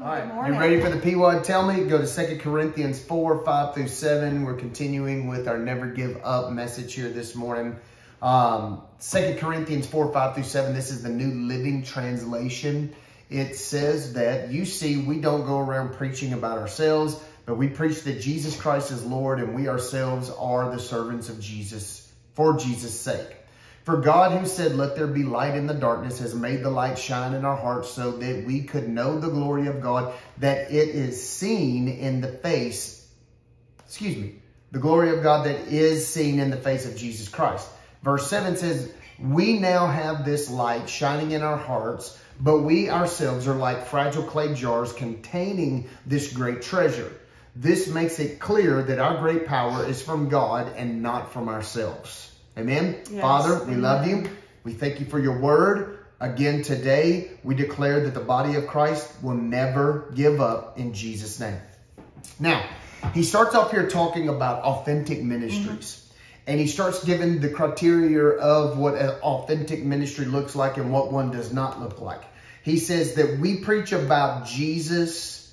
All right, you ready for the P-WOD? Tell me, go to Second Corinthians 4, 5 through 7. We're continuing with our never give up message here this morning. Um, 2 Corinthians 4, 5 through 7. This is the New Living Translation. It says that, you see, we don't go around preaching about ourselves, but we preach that Jesus Christ is Lord and we ourselves are the servants of Jesus for Jesus' sake. For God who said, let there be light in the darkness has made the light shine in our hearts so that we could know the glory of God, that it is seen in the face, excuse me, the glory of God that is seen in the face of Jesus Christ. Verse 7 says, we now have this light shining in our hearts, but we ourselves are like fragile clay jars containing this great treasure. This makes it clear that our great power is from God and not from ourselves. Amen. Yes. Father, we Amen. love you. We thank you for your word. Again, today, we declare that the body of Christ will never give up in Jesus' name. Now, he starts off here talking about authentic ministries. Mm -hmm. And he starts giving the criteria of what an authentic ministry looks like and what one does not look like. He says that we preach about Jesus,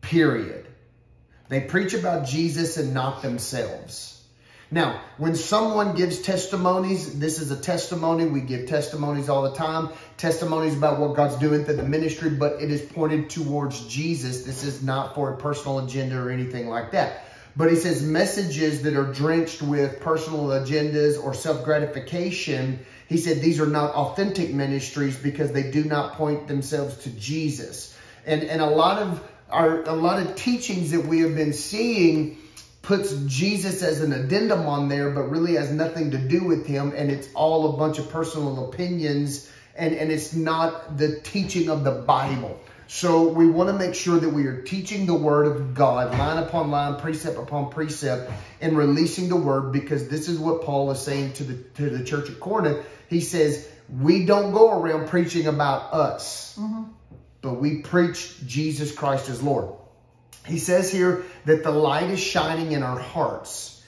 period. They preach about Jesus and not themselves. Now, when someone gives testimonies, this is a testimony. We give testimonies all the time. Testimonies about what God's doing through the ministry, but it is pointed towards Jesus. This is not for a personal agenda or anything like that. But he says messages that are drenched with personal agendas or self-gratification, he said these are not authentic ministries because they do not point themselves to Jesus. And, and a lot of our, a lot of teachings that we have been seeing puts Jesus as an addendum on there, but really has nothing to do with him. And it's all a bunch of personal opinions and, and it's not the teaching of the Bible. So we want to make sure that we are teaching the word of God line upon line, precept upon precept, and releasing the word because this is what Paul is saying to the, to the church at Corinth. He says, we don't go around preaching about us, mm -hmm. but we preach Jesus Christ as Lord. He says here that the light is shining in our hearts.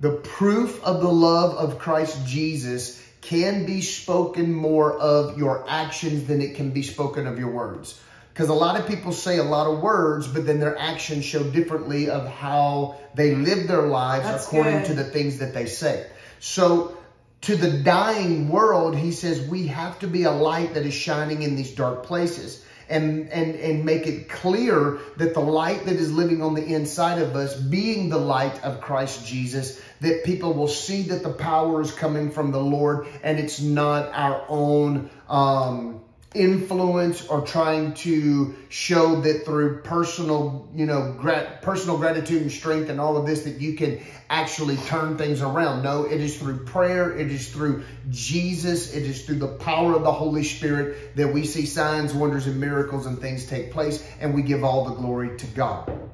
The proof of the love of Christ Jesus can be spoken more of your actions than it can be spoken of your words. Because a lot of people say a lot of words, but then their actions show differently of how they live their lives That's according good. to the things that they say. So to the dying world, he says we have to be a light that is shining in these dark places and, and, and make it clear that the light that is living on the inside of us, being the light of Christ Jesus, that people will see that the power is coming from the Lord and it's not our own, um, influence or trying to show that through personal, you know, grat personal gratitude and strength and all of this that you can actually turn things around. No, it is through prayer. It is through Jesus. It is through the power of the Holy Spirit that we see signs, wonders, and miracles and things take place and we give all the glory to God.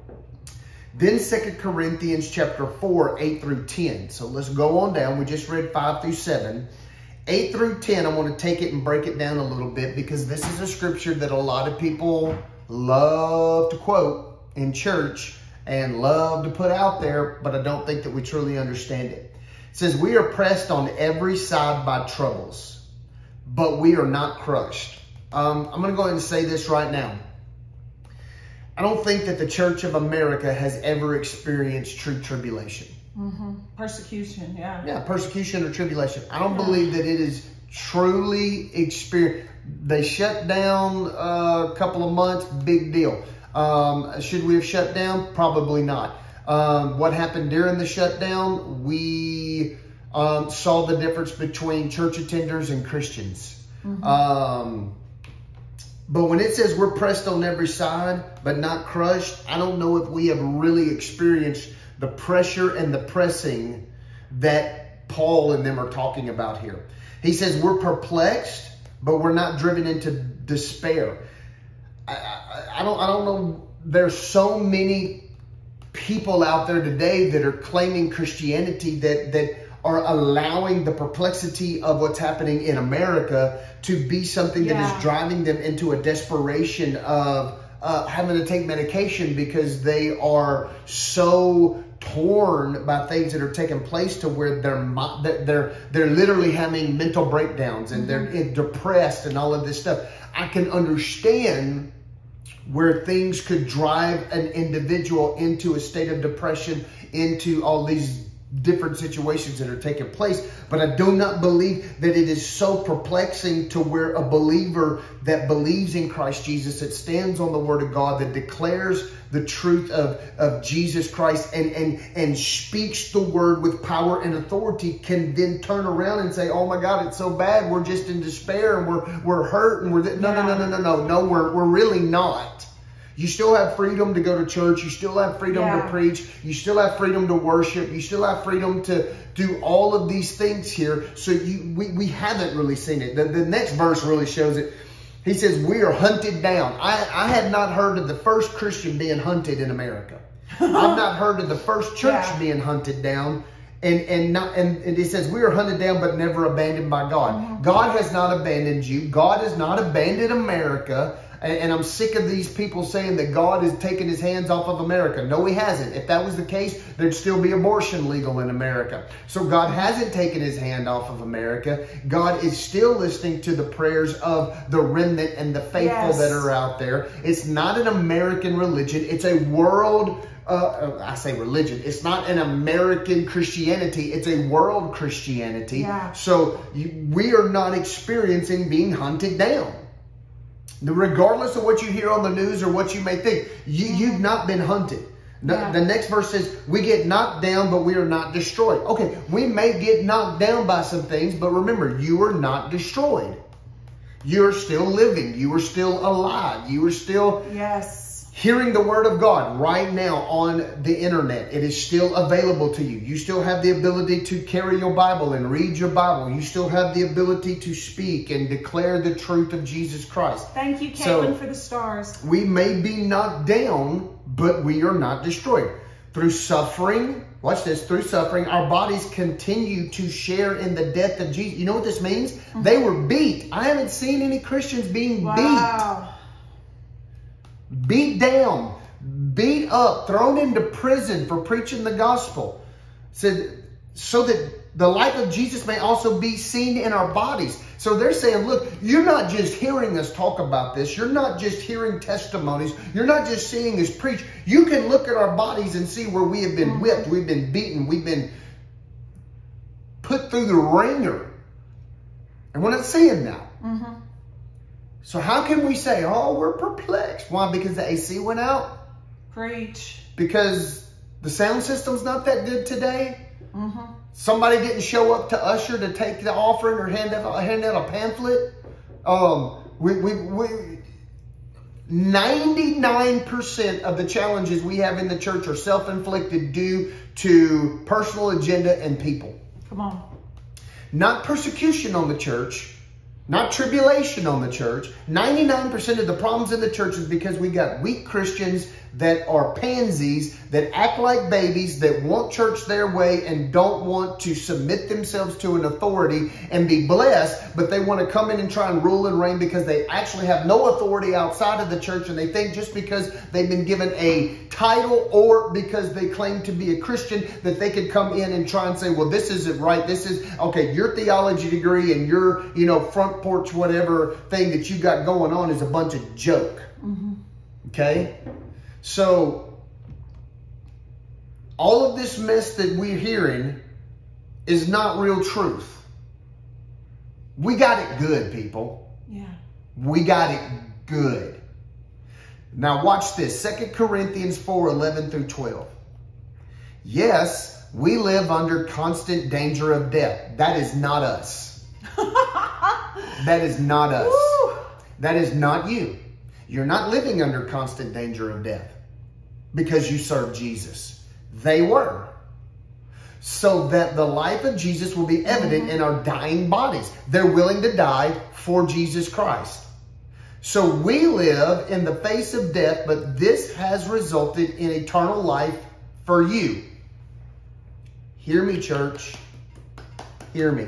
Then Second Corinthians chapter 4, 8 through 10. So let's go on down. We just read 5 through 7. 8 through 10, I want to take it and break it down a little bit because this is a scripture that a lot of people love to quote in church and love to put out there, but I don't think that we truly understand it. It says, we are pressed on every side by troubles, but we are not crushed. Um, I'm going to go ahead and say this right now. I don't think that the Church of America has ever experienced true tribulation. Mm-hmm. Persecution, yeah. Yeah, persecution or tribulation. I don't yeah. believe that it is truly experienced. They shut down uh, a couple of months, big deal. Um, should we have shut down? Probably not. Um, what happened during the shutdown? We um, saw the difference between church attenders and Christians. Mm-hmm. Um, but when it says we're pressed on every side, but not crushed, I don't know if we have really experienced the pressure and the pressing that Paul and them are talking about here. He says we're perplexed, but we're not driven into despair. I, I, I don't I don't know. There's so many people out there today that are claiming Christianity that that are allowing the perplexity of what's happening in America to be something yeah. that is driving them into a desperation of uh, having to take medication because they are so torn by things that are taking place to where they're they're they're literally having mental breakdowns and they're mm-hmm. depressed and all of this stuff. I can understand where things could drive an individual into a state of depression, into all these different situations that are taking place. But I do not believe that it is so perplexing to where a believer that believes in Christ Jesus, that stands on the word of God, that declares the truth of, of Jesus Christ and, and, and speaks the word with power and authority can then turn around and say, oh my God, it's so bad. We're just in despair and we're, we're hurt and we're, no, no, no, no, no, no, no, we're, we're really not. You still have freedom to go to church. You still have freedom yeah. to preach. You still have freedom to worship. You still have freedom to do all of these things here. So you, we, we haven't really seen it. The, the next verse really shows it. He says, we are hunted down. I, I had not heard of the first Christian being hunted in America. I've not heard of the first church yeah. being hunted down. And and not and, and it says we are hunted down but never abandoned by God. Mm-hmm. God has not abandoned you. God has not abandoned America. And, I'm sick of these people saying that God is taking his hands off of America. No, he hasn't. If that was the case, there'd still be abortion legal in America. So God hasn't taken his hand off of America. God is still listening to the prayers of the remnant and the faithful yes. that are out there. It's not an American religion. It's a world uh, I say religion. It's not an American Christianity. It's a world Christianity. Yeah. So you, we are not experiencing being hunted down. Regardless of what you hear on the news or what you may think, you, you've not been hunted. The, yeah. the, next verse says, we get knocked down, but we are not destroyed. Okay, we may get knocked down by some things, but remember, you are not destroyed. You're still living. You are still alive. You are still yes hearing the word of God right now on the internet. It is still available to you. You still have the ability to carry your Bible and read your Bible. You still have the ability to speak and declare the truth of Jesus Christ. Thank you, Caitlin, so, for the stars. We may be knocked down, but we are not destroyed. Through suffering, watch this, through suffering, our bodies continue to share in the death of Jesus. You know what this means? Mm -hmm. They were beat. I haven't seen any Christians being wow. beat beat down, beat up, thrown into prison for preaching the gospel. Said, so that the life of Jesus may also be seen in our bodies. So they're saying, look, you're not just hearing us talk about this. You're not just hearing testimonies. You're not just seeing us preach. You can look at our bodies and see where we have been mm-hmm. whipped. We've been beaten. We've been put through the ringer. And we're not seeing that. Mm-hmm. So how can we say, oh, we're perplexed? Why? Because the AC went out? Preach. Because the sound system's not that good today? Mm-hmm. Somebody didn't show up to usher to take the offering or hand out, hand out a pamphlet? Um, we, we, we, 99% of the challenges we have in the church are self-inflicted due to personal agenda and people. Come on. Not persecution on the church, not tribulation on the church. 99% of the problems in the church is because we got weak Christians that are pansies, that act like babies, that want church their way and don't want to submit themselves to an authority and be blessed, but they want to come in and try and rule and reign because they actually have no authority outside of the church and they think just because they've been given a title or because they claim to be a Christian that they could come in and try and say, well, this isn't right. This is, okay, your theology degree and your, you know, front porch whatever thing that you got going on is a bunch of joke. Mm -hmm. Okay? So, all of this mess that we're hearing is not real truth. We got it good, people. Yeah. We got it good. Now watch this. 2 Corinthians 4, 11 through 12. Yes, we live under constant danger of death. That is not us. that is not us. Woo! That is not you. You're not living under constant danger of death because you serve Jesus. They were. So that the life of Jesus will be evident mm -hmm. in our dying bodies. They're willing to die for Jesus Christ. So we live in the face of death, but this has resulted in eternal life for you. Hear me, church. Hear me.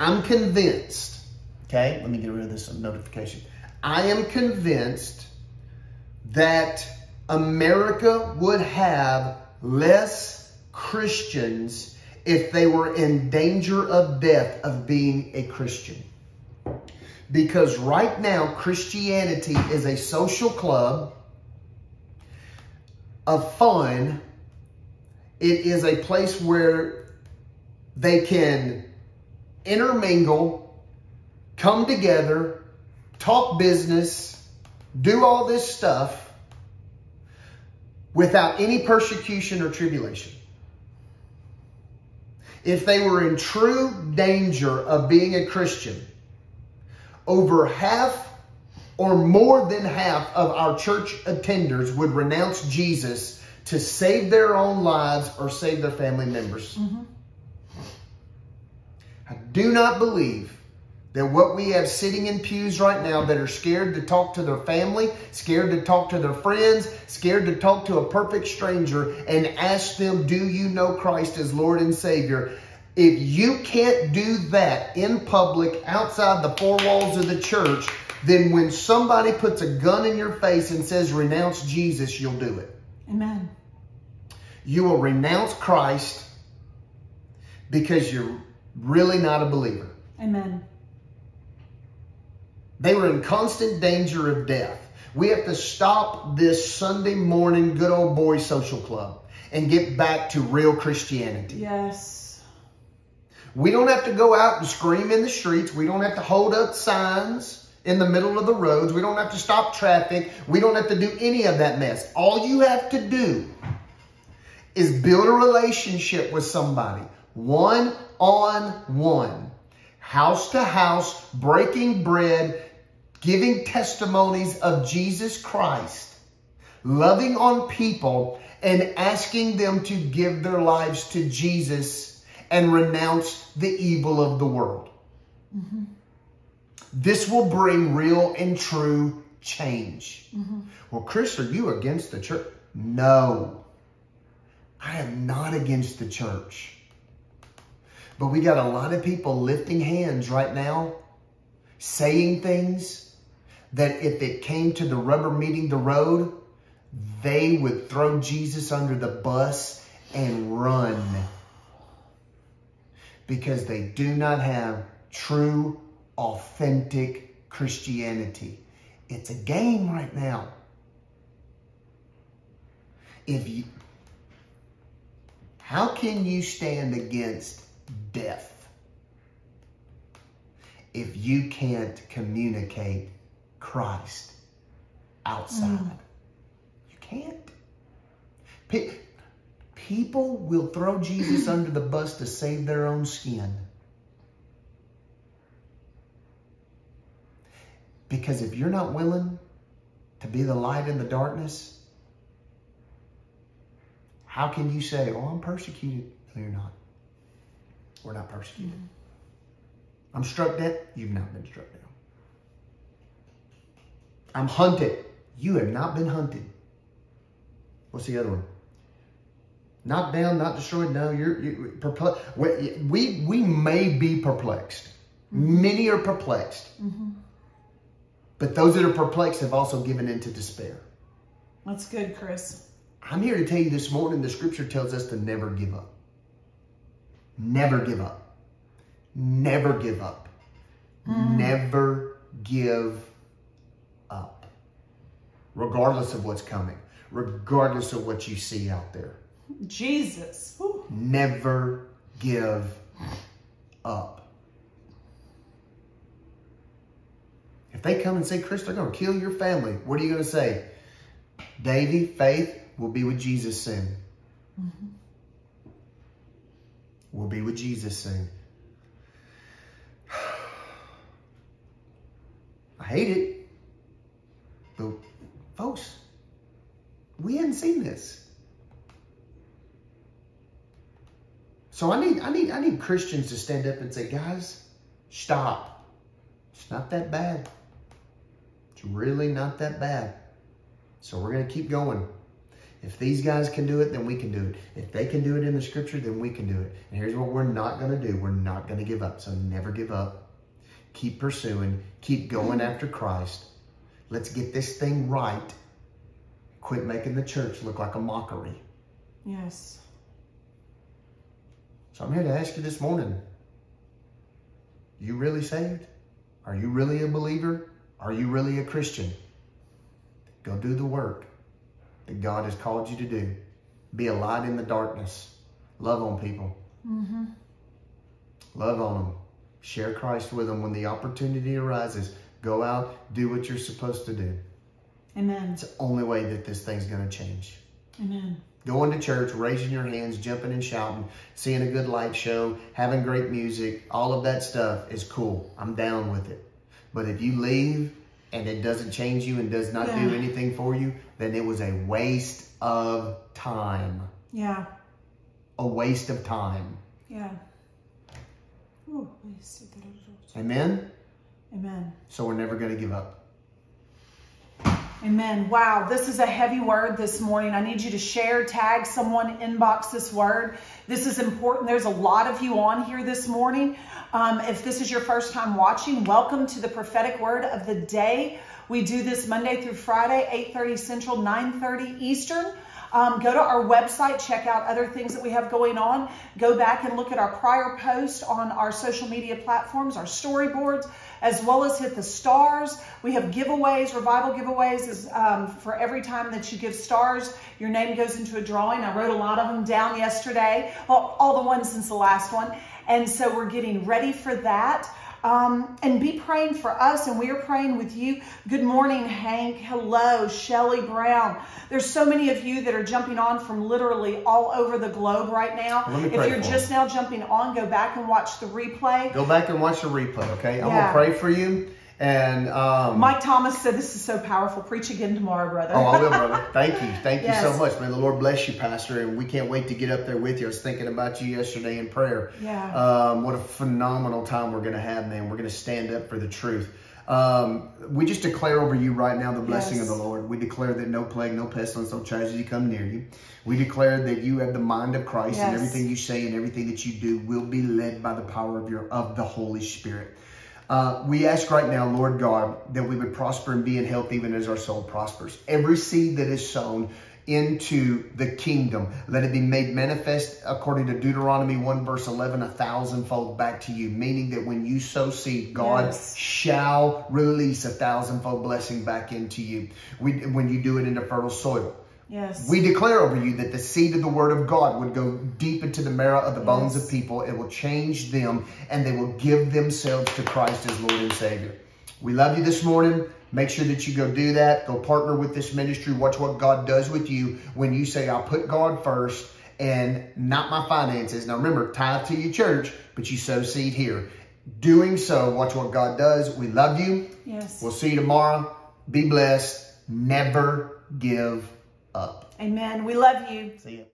I'm convinced, okay, let me get rid of this notification. I am convinced that America would have less Christians if they were in danger of death of being a Christian. Because right now, Christianity is a social club of fun. It is a place where they can intermingle, come together, talk business, do all this stuff without any persecution or tribulation. If they were in true danger of being a Christian, over half or more than half of our church attenders would renounce Jesus to save their own lives or save their family members. Mm-hmm. I do not believe that what we have sitting in pews right now that are scared to talk to their family, scared to talk to their friends, scared to talk to a perfect stranger and ask them, do you know Christ as Lord and Savior? If you can't do that in public outside the four walls of the church, then when somebody puts a gun in your face and says, renounce Jesus, you'll do it. Amen. You will renounce Christ because you're really not a believer. Amen. They were in constant danger of death. We have to stop this Sunday morning good old boy social club and get back to real Christianity. Yes. We don't have to go out and scream in the streets. We don't have to hold up signs in the middle of the roads. We don't have to stop traffic. We don't have to do any of that mess. All you have to do is build a relationship with somebody one on one, house to house, breaking bread, giving testimonies of Jesus Christ, loving on people, and asking them to give their lives to Jesus and renounce the evil of the world. Mm-hmm. This will bring real and true change. Mm-hmm. Well, Chris, are you against the church? No, I am not against the church. But we got a lot of people lifting hands right now, saying things that if it came to the rubber meeting the road, they would throw Jesus under the bus and run because they do not have true, authentic Christianity. It's a game right now. If you, how can you stand against death if you can't communicate Christ outside. Mm. You can't. Pe people will throw Jesus under the bus to save their own skin. Because if you're not willing to be the light in the darkness, how can you say, oh, I'm persecuted? No, you're not. We're not persecuted. Mm -hmm. I'm struck dead. You've not been struck down. I'm hunted. You have not been hunted. What's the other one? Not down, not destroyed. No, you're, you're perplexed. We, we may be perplexed. Mm-hmm. Many are perplexed. Mm-hmm. But those that are perplexed have also given into despair. That's good, Chris. I'm here to tell you this morning the scripture tells us to never give up. Never give up. Never give up. Mm. Never give up, regardless of what's coming, regardless of what you see out there. Jesus. Never give up. If they come and say, Chris, they're going to kill your family, what are you going to say? Davy, Faith will be with Jesus soon. Mm-hmm. We'll be with Jesus soon. I hate it. But folks, we hadn't seen this. So I need, I need, I need Christians to stand up and say, guys, stop. It's not that bad. It's really not that bad. So we're going to keep going. If these guys can do it, then we can do it. If they can do it in the scripture, then we can do it. And here's what we're not going to do. We're not going to give up. So never give up. Keep pursuing. Keep going after Christ. Let's get this thing right. Quit making the church look like a mockery. Yes. So I'm here to ask you this morning, you really saved? Are you really a believer? Are you really a Christian? Go do the work that God has called you to do. Be a light in the darkness. Love on people. Mm-hmm. Love on them. Share Christ with them when the opportunity arises. Go out, do what you're supposed to do. Amen. It's the only way that this thing's going to change. Amen. Going to church, raising your hands, jumping and shouting, seeing a good light show, having great music, all of that stuff is cool. I'm down with it. But if you leave and it doesn't change you and does not do anything for you, then it was a waste of time. Yeah. A waste of time. Yeah. Ooh, Amen? Amen. So we're never going to give up. Amen. Wow, this is a heavy word this morning. I need you to share, tag someone, inbox this word. This is important. There's a lot of you on here this morning. Um, if this is your first time watching, welcome to the prophetic word of the day. We do this Monday through Friday, 8:30 Central, 9:30 Eastern. Um, go to our website, check out other things that we have going on. Go back and look at our prior posts on our social media platforms, our storyboards, as well as hit the stars. We have giveaways, revival giveaways is um, for every time that you give stars, your name goes into a drawing. I wrote a lot of them down yesterday, well, all the ones since the last one. And so we're getting ready for that. Um, and be praying for us, and we are praying with you. Good morning, Hank. Hello, Shelly Brown. There's so many of you that are jumping on from literally all over the globe right now. If you're just now jumping on, go back and watch the replay. Go back and watch the replay, okay? I'm Yeah. going to pray for you. And um, Mike Thomas said this is so powerful. Preach again tomorrow, brother. Oh, I will, brother. Thank you. Thank you Yes. so much. May the Lord bless you, Pastor. And we can't wait to get up there with you. I was thinking about you yesterday in prayer. Yeah. Um, what a phenomenal time we're going to have, man. We're going to stand up for the truth. Um, we just declare over you right now the blessing Yes. of the Lord. We declare that no plague, no pestilence, no tragedy come near you. We declare that you have the mind of Christ and everything you say and everything that you do will be led by the power of your of the Holy Spirit. Uh, we ask right now, Lord God, that we would prosper and be in health even as our soul prospers. Every seed that is sown into the kingdom, let it be made manifest according to Deuteronomy 1 verse 11, a thousandfold back to you. Meaning that when you sow seed, God Yes. shall release a thousandfold blessing back into you we, when you do it into fertile soil. Yes. We declare over you that the seed of the word of God would go deep into the marrow of the bones Yes. of people. It will change them and they will give themselves to Christ as Lord and Savior. We love you this morning. Make sure that you go do that. Go partner with this ministry. Watch what God does with you when you say, I'll put God first and not my finances. Now remember, tithe to your church, but you sow seed here. Doing so, watch what God does. We love you. yes. We'll see you tomorrow. Be blessed. Never give up. Amen. We love you. See you.